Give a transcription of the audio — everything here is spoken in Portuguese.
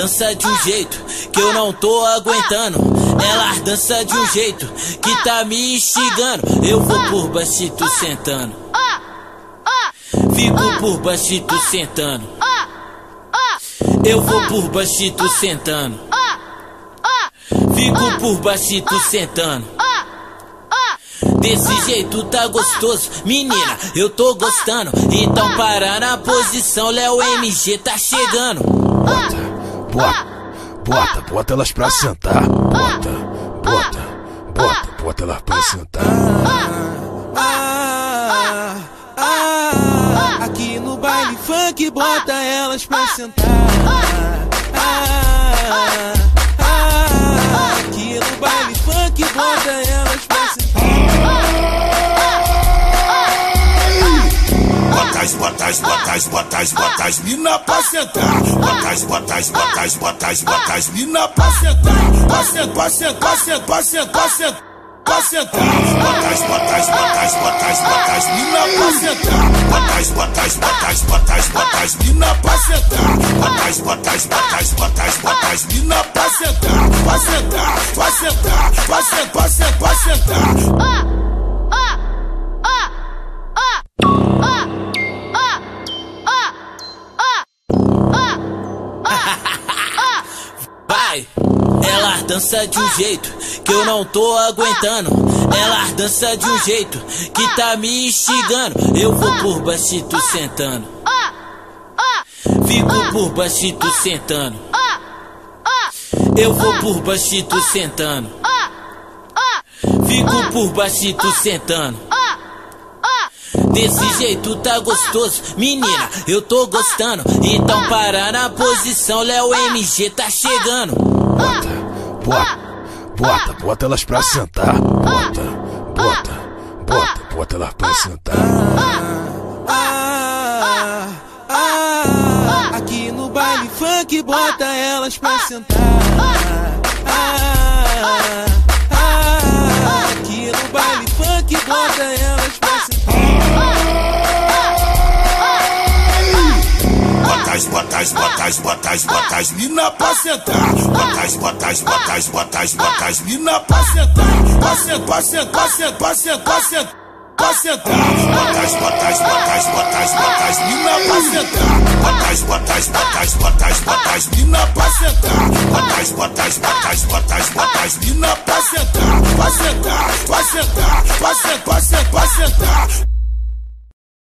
dança de um jeito que eu não tô aguentando. Ela dança de um jeito que tá me instigando. Eu vou por baixo tu sentando. Fico por baixo tu sentando. Eu vou por baixo tu sentando. Fico por baixo tu sentando. Desse jeito tá gostoso, menina, eu tô gostando. Então para na posição, Léo MG tá chegando. Bota, bota, bota, bota elas pra sentar. Bota, bota, bota, bota elas pra sentar. Ah, ah, aqui no baile funk, bota elas pra sentar. Ah, aqui no baile funk, bota elas pra botas, botas, botas, botas, mina pra sentar. Botas, botas, botas, botas, botas, mina. Pra sentar, pra sentar, pra sentar, pra sentar, pra sentar. Pra sentar, botas, botas, botas, botas, botas, mina pra sentar. Botas, botas, botas, botas, botas, mina pra sentar. Botas, botas, botas, botas, botas, mina pra sentar. Pra sentar, dança de um jeito que eu não tô aguentando. Ela dança de um jeito que tá me instigando. Eu vou por baixo tu sentando. Fico por baixo tu sentando. Eu vou por baixo tu sentando. Fico por baixo tu sentando. Desse jeito tá gostoso, menina, eu tô gostando. Então para na posição, Léo MG tá chegando. Bota, bota, bota, elas pra sentar. Bota, bota, bota, bota elas pra sentar. Aqui no baile funk, bota elas pra sentar. Ah, botas, botas, botas, mina pra sentar. Botas, botas, botas, botas, botas, mina pra sentar, pra sentar, pra sentar, pra sentar. Pra sentar, botas, botas, botas, botas, botas, mina pra sentar. Botas, botas, botas, botas, botas, mina pra sentar. Botas, botas, botas, botas, botas, mina pra sentar.